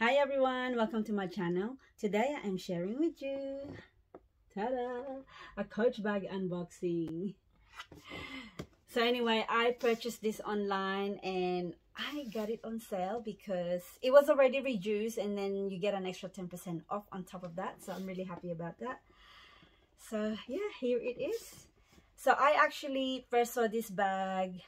Hi everyone, welcome to my channel. Today I am sharing with you ta-da, a coach bag unboxing. So anyway, I purchased this online and I got it on sale because it was already reduced and then you get an extra 10% off on top of that. So I'm really happy about that. So yeah, here it is. So I actually first saw this bag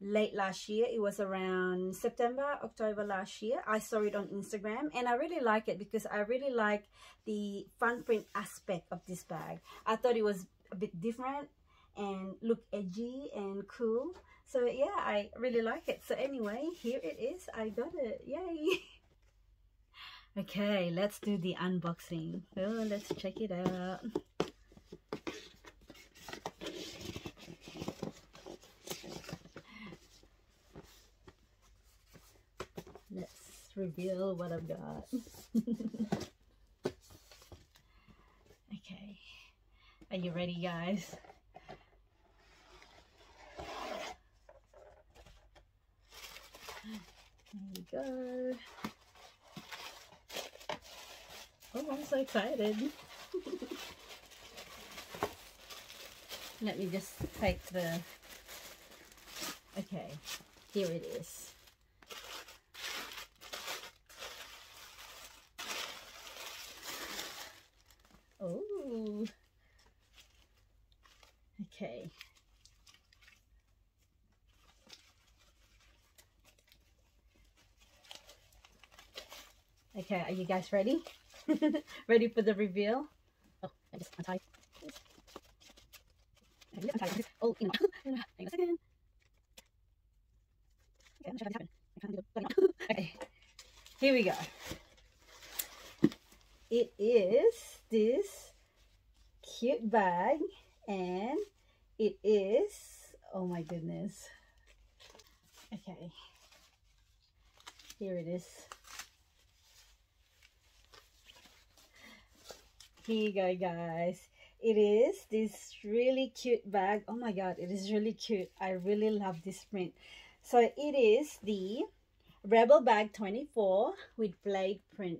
late last year. It was around september october last year. I saw it on instagram and i really like it because i really like the fun print aspect of this bag. I thought it was a bit different and look edgy and cool. So yeah i really like it. So anyway here it is. I got it. Yay! Okay let's do the unboxing. Oh let's check it out reveal what I've got. okay. Are you ready, guys? There you go. Oh, I'm so excited. Let me just take the... Okay, here it is. Oh. Okay. Okay, are you guys ready? ready for the reveal? Oh, I just untied. Untied. Oh, you know. Hang on a second. Okay, I'm not sure what happened. I can't do it. okay, here we go. It is this cute bag and it is oh my goodness. Okay. Here it is. Here you go guys. It is this really cute bag. Oh my god it is really cute. I really love this print. So it is the Revel bag 24 with plaid print.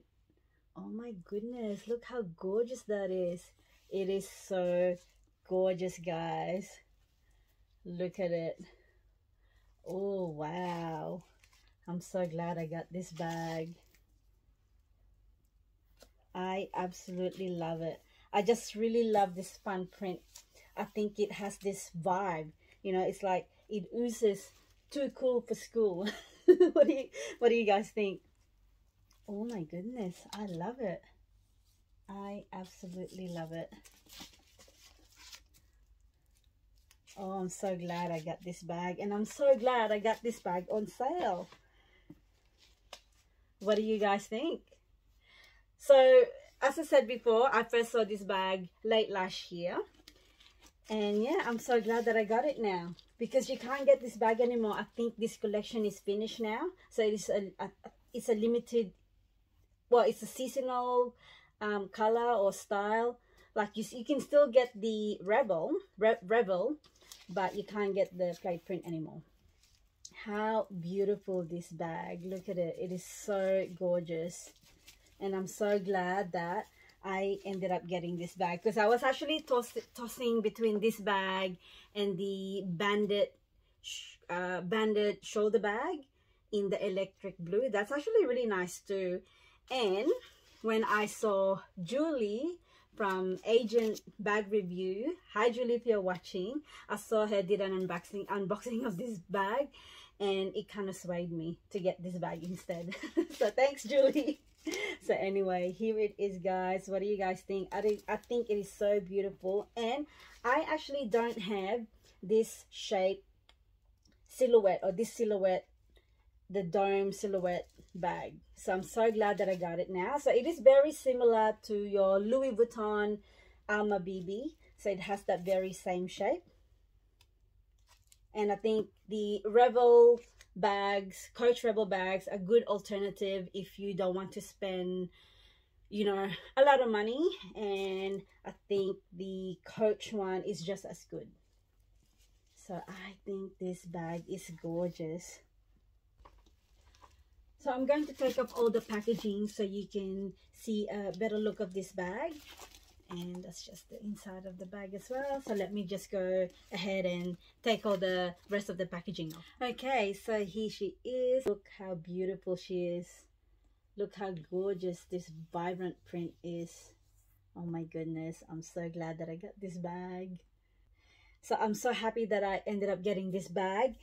Oh my goodness, look how gorgeous that is. It is so gorgeous, guys. Look at it. Oh, wow. I'm so glad I got this bag. I absolutely love it. I just really love this fun print. I think it has this vibe. You know, it's like it oozes too cool for school. what do you what do you guys think? Oh my goodness, I love it. I absolutely love it. Oh, I'm so glad I got this bag. And I'm so glad I got this bag on sale. What do you guys think? So, as I said before, I first saw this bag late last year. And yeah, I'm so glad that I got it now. Because you can't get this bag anymore. I think this collection is finished now. So, it is a, a it's a limited well it's a seasonal um, color or style like you, you can still get the Revel Re Revel but you can't get the plaid print anymore. How beautiful this bag. Look at it. It is so gorgeous. And i'm so glad that i ended up getting this bag because i was actually toss tossing between this bag and the bandit uh, bandit shoulder bag in the electric blue. That's actually really nice too. And when I saw Julie from Agent Bag Review, hi Julie if you're watching, I saw her did an unboxing, unboxing of this bag and it kind of swayed me to get this bag instead. so thanks Julie. so anyway, here it is guys. What do you guys think? I think, I think it is so beautiful and I actually don't have this shape silhouette or this silhouette the dome silhouette bag. So i'm so glad that i got it now. So it is very similar to your louis vuitton alma bb so it has that very same shape. And i think the Revel bags coach Revel bags are good alternative if you don't want to spend you know a lot of money. And i think the coach one is just as good. So i think this bag is gorgeous So I'm going to take off all the packaging so you can see a better look of this bag. And that's just the inside of the bag as well. So let me just go ahead and take all the rest of the packaging off. Okay, so here she is. Look how beautiful she is. Look how gorgeous this vibrant print is. Oh my goodness, I'm so glad that I got this bag. So I'm so happy that I ended up getting this bag.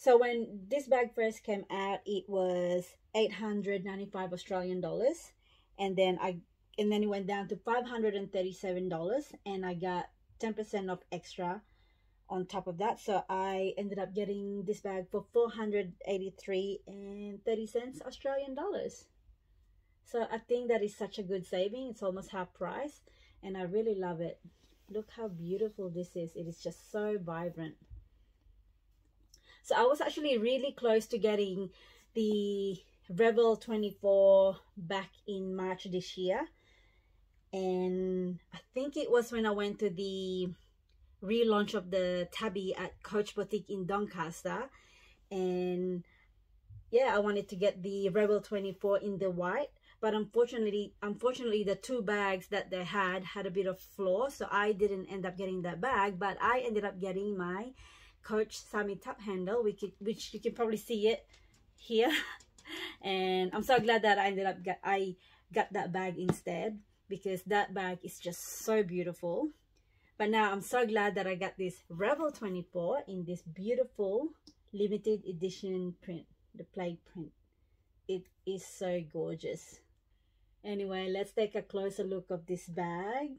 So when this bag first came out, it was 895 Australian dollars. And then I and then it went down to $537 and I got 10% off extra on top of that. So I ended up getting this bag for 483 and 30 cents Australian dollars. So I think that is such a good saving. It's almost half price and I really love it. Look how beautiful this is. It is just so vibrant. So I was actually really close to getting the Revel 24 back in March this year. And I think it was when I went to the relaunch of the Tabby at Coach Boutique in Doncaster. And yeah, I wanted to get the Revel 24 in the white. But unfortunately, unfortunately, the two bags that they had had a bit of flaw. So I didn't end up getting that bag. But I ended up getting my Coach Sammy Tap handle, which, which you can probably see it here. and I'm so glad that I ended up, get, I got that bag instead because that bag is just so beautiful. But now I'm so glad that I got this Revel 24 in this beautiful limited edition print, the plaid print. It is so gorgeous. Anyway, let's take a closer look of this bag.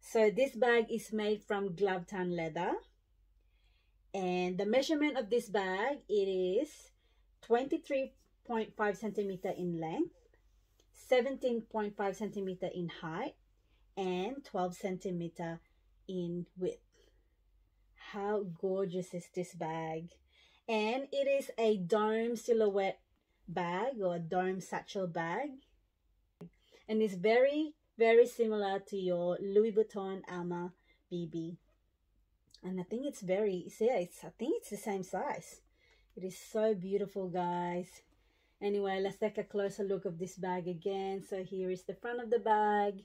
So this bag is made from glove tan leather and the measurement of this bag it is 23.5 centimeter in length 17.5 centimeter in height and 12 centimeter in width. How gorgeous is this bag? And it is a dome silhouette bag or dome satchel bag. And it's very very similar to your Louis Vuitton Alma BB and I think it's very yeah it's I think it's the same size. It is so beautiful guys. Anyway let's take a closer look of this bag again. So here is the front of the bag.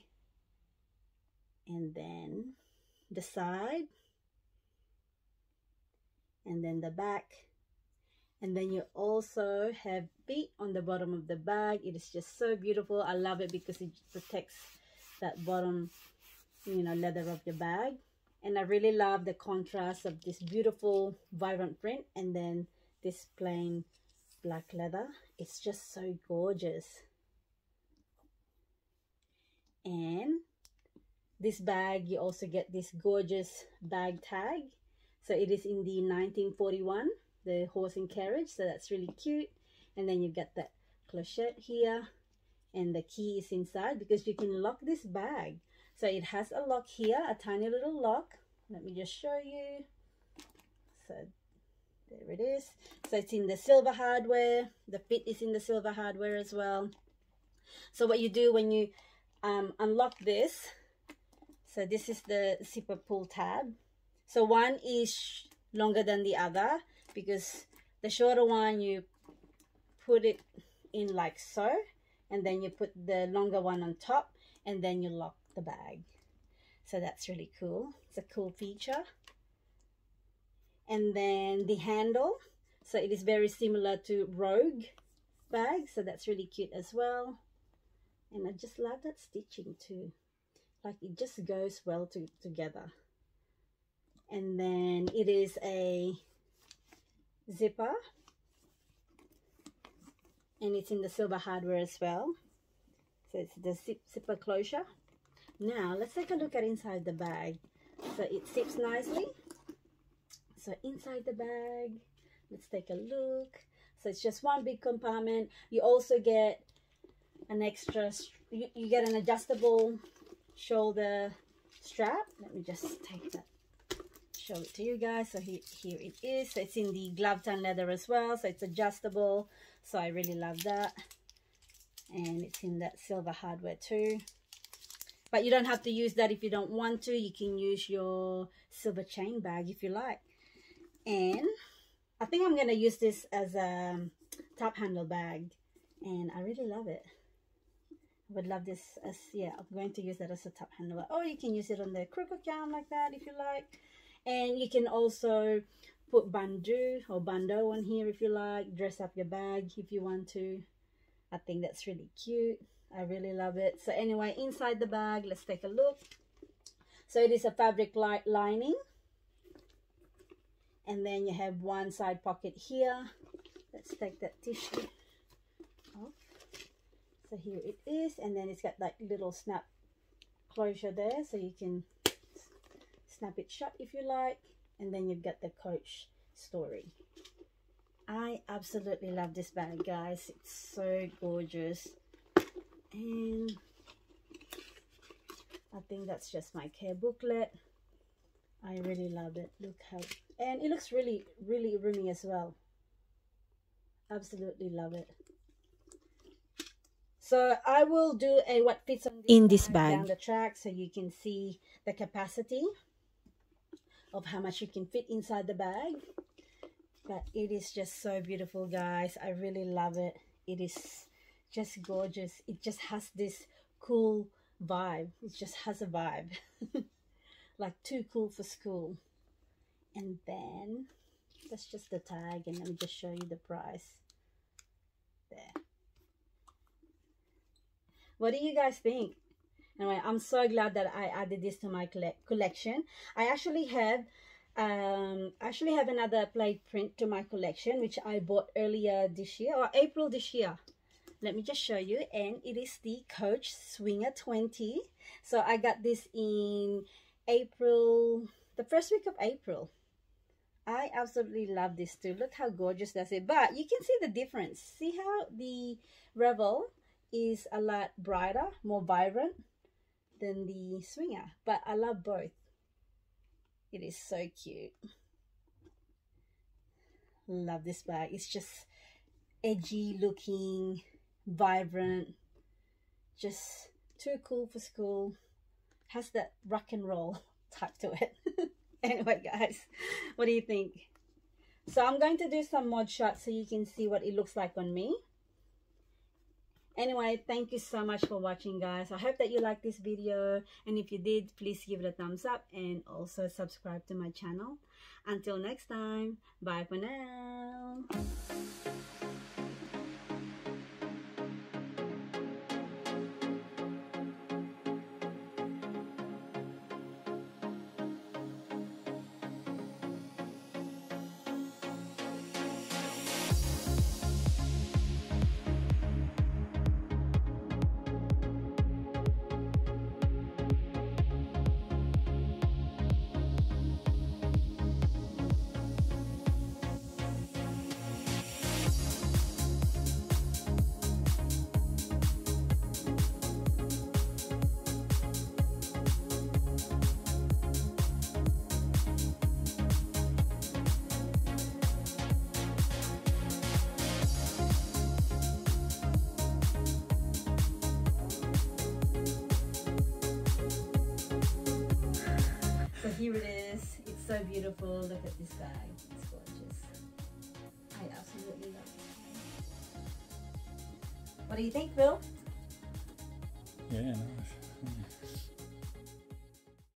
And then the side. And then the back. And then you also have feet on the bottom of the bag. It is just so beautiful. I love it because it protects that bottom you know leather of your bag and I really love the contrast of this beautiful vibrant print and then this plain black leather. It's just so gorgeous. And this bag you also get this gorgeous bag tag. So it is in the 1941 the horse and carriage so that's really cute. And then you get that clochette here and the key is inside because you can lock this bag so it has a lock here, a tiny little lock. Let me just show you. So there it is. So it's in the silver hardware. The fit is in the silver hardware as well. So what you do when you um, unlock this, so this is the zipper pull tab. So one is longer than the other because the shorter one you put it in like so and then you put the longer one on top and then you lock the bag. So that's really cool. It's a cool feature. And then the handle. So it is very similar to Rogue bag. So that's really cute as well. And I just love that stitching too. Like it just goes well to, together. And then it is a zipper. And it's in the silver hardware as well. So it's the zip, zipper closure. Now let's take a look at inside the bag. So it zips nicely. So inside the bag, let's take a look. So it's just one big compartment. You also get an extra, you, get an adjustable shoulder strap. Let me just take that, show it to you guys. So here, here it is. So it's in the glove tan leather as well. So it's adjustable. So I really love that. And it's in that silver hardware too. But you don't have to use that if you don't want to. You can use your silver chain bag if you like. And I think I'm going to use this as a um, top handle bag and I really love it. I would love this as, yeah, I'm going to use that as a top handle. Or you can use it on the crook gown like that if you like. And you can also put bandeau or bandeau on here if you like. Dress up your bag if you want to. I think that's really cute. I really love it. So anyway, inside the bag, let's take a look. So it is a fabric light lining. And then you have one side pocket here. Let's take that tissue off so here it is and then it's got like little snap closure there so you can snap it shut if you like and then you've got the coach story I absolutely love this bag guys it's so gorgeous and I think that's just my care booklet I really love it look how and it looks really really roomy as well absolutely love it so I will do a what fits on this in this bag down the track so you can see the capacity of how much you can fit inside the bag. But it is just so beautiful, guys. I really love it. It is just gorgeous. It just has this cool vibe. It just has a vibe. like too cool for school. And then that's just the tag and let me just show you the price. There. What do you guys think? Anyway, I'm so glad that I added this to my collection. I actually have um actually have another plaid print to my collection which I bought earlier this year or April this year. Let me just show you and it is the Coach Swinger 20. So I got this in April, the first week of April. I absolutely love this too. Look how gorgeous that's it. But you can see the difference. See how the Revel is a lot brighter, more vibrant than the Swinger. But I love both. It is so cute. Love this bag. It's just edgy looking, vibrant, just too cool for school. Has that rock and roll type to it. anyway, guys, what do you think? So I'm going to do some mod shots so you can see what it looks like on me anyway thank you so much for watching guys i hope that you liked this video and if you did please give it a thumbs up and also subscribe to my channel until next time bye for now here it is. It's so beautiful. Look at this bag. It's gorgeous. I absolutely love it. What do you think, Phil? Yeah.